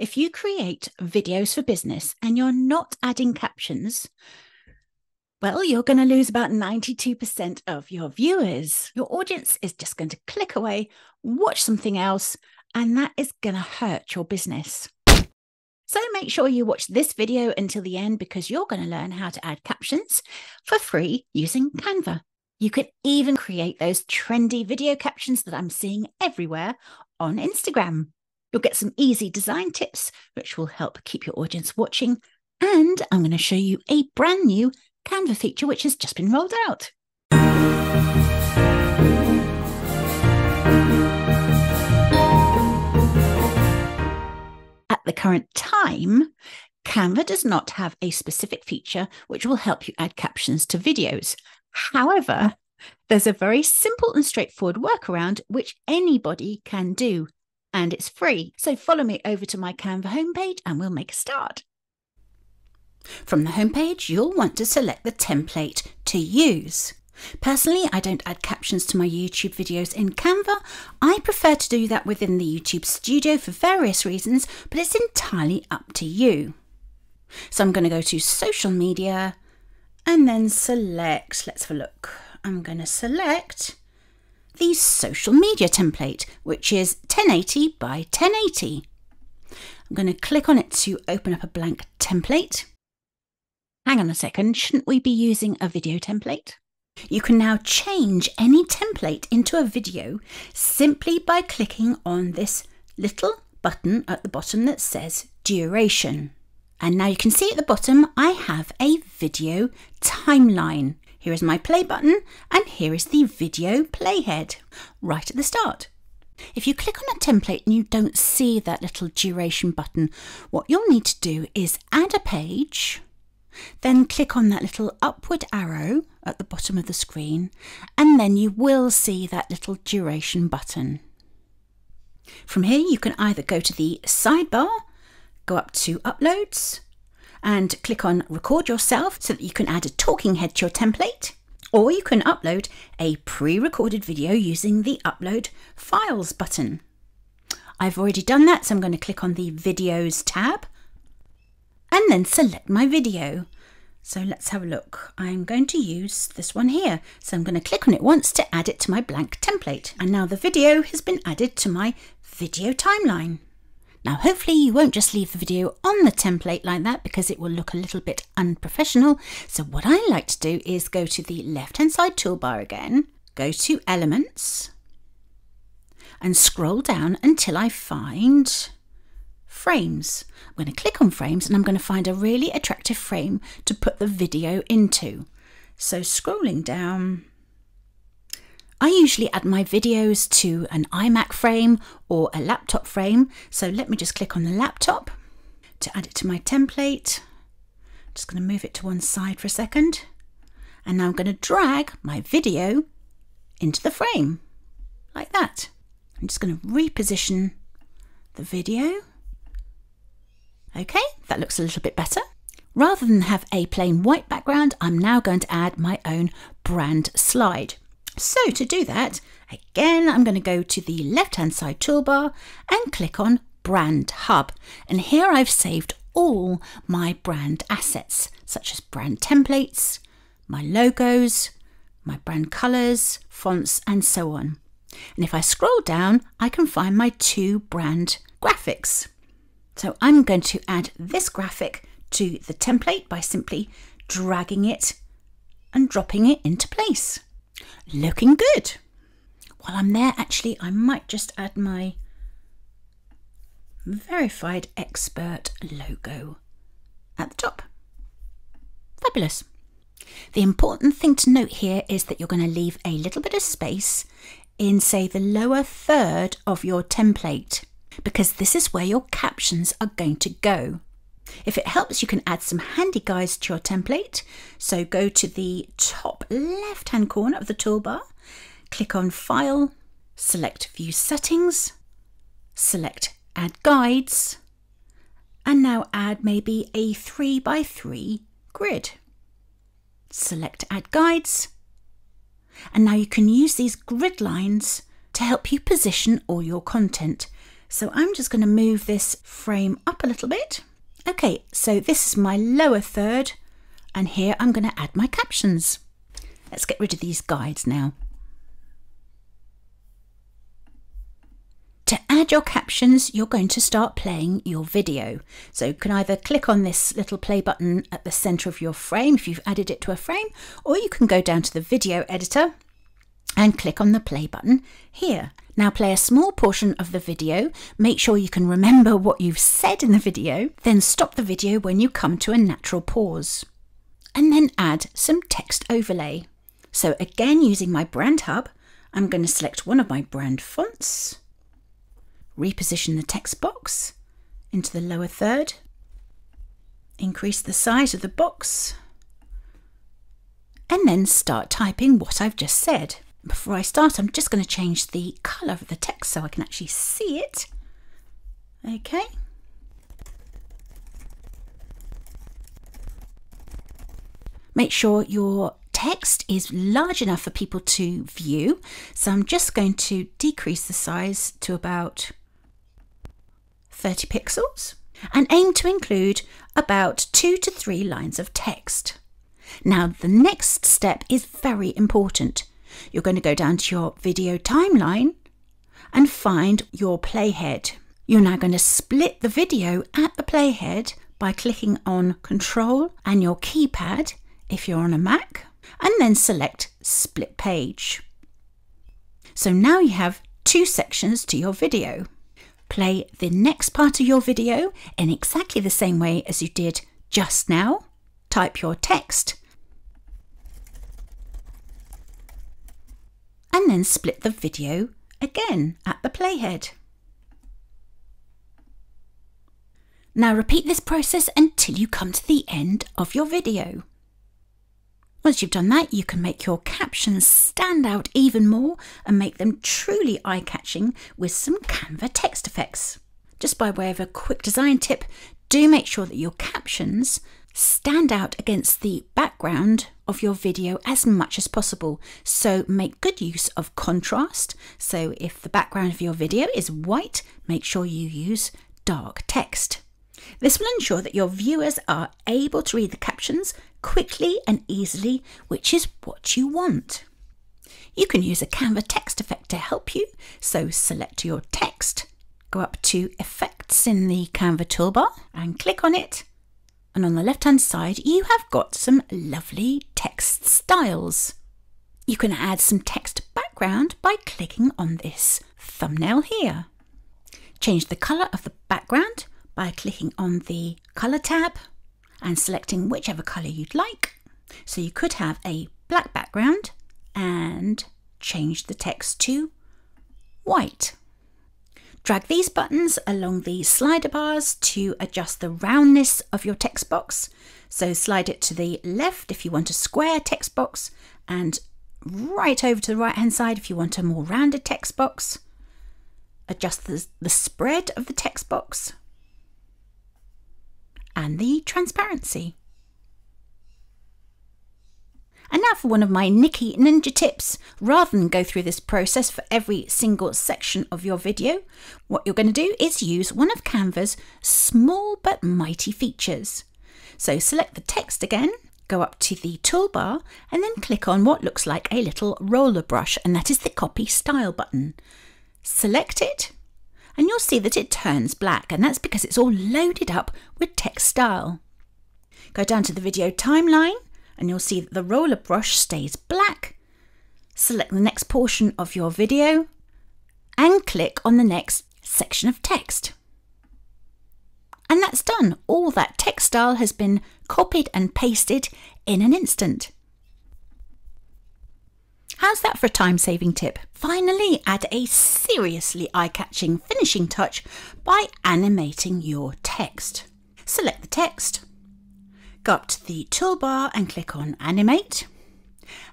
If you create videos for business and you're not adding captions, well, you're going to lose about 92% of your viewers. Your audience is just going to click away, watch something else, and that is going to hurt your business. So make sure you watch this video until the end because you're going to learn how to add captions for free using Canva. You can even create those trendy video captions that I'm seeing everywhere on Instagram. You'll get some easy design tips, which will help keep your audience watching. And I'm going to show you a brand new Canva feature, which has just been rolled out. At the current time, Canva does not have a specific feature which will help you add captions to videos. However, there's a very simple and straightforward workaround which anybody can do, and it's free. So follow me over to my Canva homepage and we'll make a start. From the homepage, you'll want to select the template to use. Personally, I don't add captions to my YouTube videos in Canva. I prefer to do that within the YouTube studio for various reasons, but it's entirely up to you. So I'm going to go to social media and then select, let's have a look. I'm going to select the social media template, which is 1080 by 1080. I'm going to click on it to open up a blank template. Hang on a second, shouldn't we be using a video template? You can now change any template into a video simply by clicking on this little button at the bottom that says duration. And now you can see at the bottom, I have a video timeline. Here is my play button and here is the video playhead right at the start. If you click on a template and you don't see that little duration button, what you'll need to do is add a page then click on that little upward arrow at the bottom of the screen and then you will see that little duration button. From here you can either go to the sidebar, go up to uploads and click on record yourself so that you can add a talking head to your template or you can upload a pre-recorded video using the upload files button. I've already done that so I'm going to click on the videos tab and then select my video. So let's have a look. I'm going to use this one here. So I'm going to click on it once to add it to my blank template. And now the video has been added to my video timeline. Now hopefully you won't just leave the video on the template like that because it will look a little bit unprofessional. So what I like to do is go to the left hand side toolbar again, go to elements and scroll down until I find frames. I'm going to click on frames and I'm going to find a really attractive frame to put the video into. So scrolling down, I usually add my videos to an iMac frame or a laptop frame. So let me just click on the laptop to add it to my template. Just going to move it to one side for a second. And now I'm going to drag my video into the frame like that. I'm just going to reposition the video Okay, that looks a little bit better. Rather than have a plain white background, I'm now going to add my own brand slide. So to do that, again, I'm going to go to the left-hand side toolbar and click on Brand Hub. And here I've saved all my brand assets, such as brand templates, my logos, my brand colours, fonts, and so on. And if I scroll down, I can find my two brand graphics. So I'm going to add this graphic to the template by simply dragging it and dropping it into place. Looking good. While I'm there, actually, I might just add my verified expert logo at the top. Fabulous. The important thing to note here is that you're going to leave a little bit of space in, say, the lower third of your template because this is where your captions are going to go. If it helps, you can add some handy guides to your template. So go to the top left hand corner of the toolbar, click on File, select View Settings, select Add Guides, and now add maybe a 3 by 3 grid. Select Add Guides, and now you can use these grid lines to help you position all your content So I'm just going to move this frame up a little bit. Okay, so this is my lower third, and here I'm going to add my captions. Let's get rid of these guides now. To add your captions, you're going to start playing your video. So you can either click on this little play button at the center of your frame if you've added it to a frame, or you can go down to the video editor and click on the play button here. Now play a small portion of the video, make sure you can remember what you've said in the video, then stop the video when you come to a natural pause. And then add some text overlay. So again, using my brand hub, I'm going to select one of my brand fonts reposition the text box into the lower third, increase the size of the box, and then start typing what I've just said. Before I start, I'm just going to change the colour of the text so I can actually see it. Okay. Make sure your text is large enough for people to view. So I'm just going to decrease the size to about 30 pixels and aim to include about two to three lines of text. Now, the next step is very important. You're going to go down to your video timeline and find your playhead. You're now going to split the video at the playhead by clicking on Control and your keypad if you're on a Mac, and then select Split Page. So now you have two sections to your video play the next part of your video in exactly the same way as you did just now. Type your text and then split the video again at the playhead. Now repeat this process until you come to the end of your video. Once you've done that, you can make your captions stand out even more and make them truly eye catching with some Canva text effects. Just by way of a quick design tip, do make sure that your captions stand out against the background of your video as much as possible. So make good use of contrast. So if the background of your video is white, make sure you use dark text. This will ensure that your viewers are able to read the captions quickly and easily, which is what you want. You can use a Canva text effect to help you, so select your text, go up to Effects in the Canva toolbar and click on it. And on the left hand side, you have got some lovely text styles. You can add some text background by clicking on this thumbnail here. Change the colour of the background by clicking on the Colour tab and selecting whichever colour you'd like. So you could have a black background and change the text to white. Drag these buttons along the slider bars to adjust the roundness of your text box. So slide it to the left if you want a square text box and right over to the right hand side if you want a more rounded text box. Adjust the, the spread of the text box and the transparency. And now for one of my Nicky Ninja tips. Rather than go through this process for every single section of your video, what you're going to do is use one of Canva's small but mighty features. So select the text again, go up to the toolbar, and then click on what looks like a little roller brush, and that is the copy style button. Select it, and you'll see that it turns black, and that's because it's all loaded up with text style. Go down to the video timeline, and you'll see that the roller brush stays black. Select the next portion of your video, and click on the next section of text. And that's done. All that text style has been copied and pasted in an instant. How's that for a time saving tip? Finally, add a seriously eye catching finishing touch by animating your text. Select the text, go up to the toolbar and click on Animate.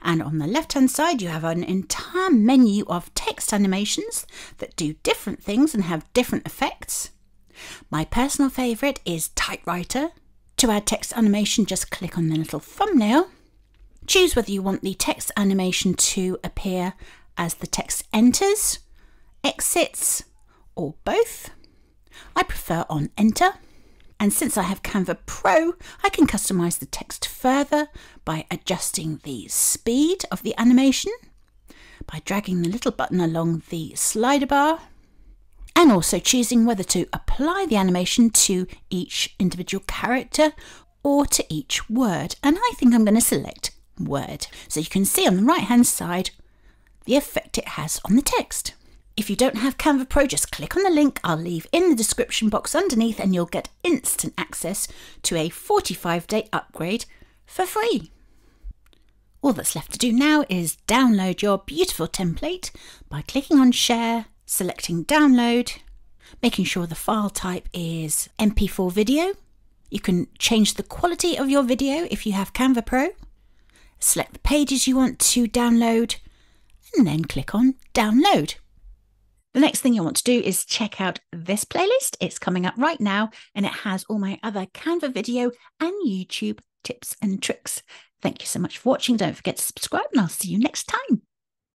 And on the left hand side, you have an entire menu of text animations that do different things and have different effects. My personal favourite is Typewriter. To add text animation, just click on the little thumbnail Choose whether you want the text animation to appear as the text enters, exits, or both. I prefer on enter. And since I have Canva Pro, I can customize the text further by adjusting the speed of the animation, by dragging the little button along the slider bar, and also choosing whether to apply the animation to each individual character or to each word. And I think I'm going to select word. So you can see on the right hand side the effect it has on the text. If you don't have Canva Pro, just click on the link I'll leave in the description box underneath and you'll get instant access to a 45 day upgrade for free. All that's left to do now is download your beautiful template by clicking on Share, selecting Download, making sure the file type is MP4 video. You can change the quality of your video if you have Canva Pro. Select the pages you want to download and then click on Download. The next thing you want to do is check out this playlist. It's coming up right now and it has all my other Canva video and YouTube tips and tricks. Thank you so much for watching. Don't forget to subscribe and I'll see you next time.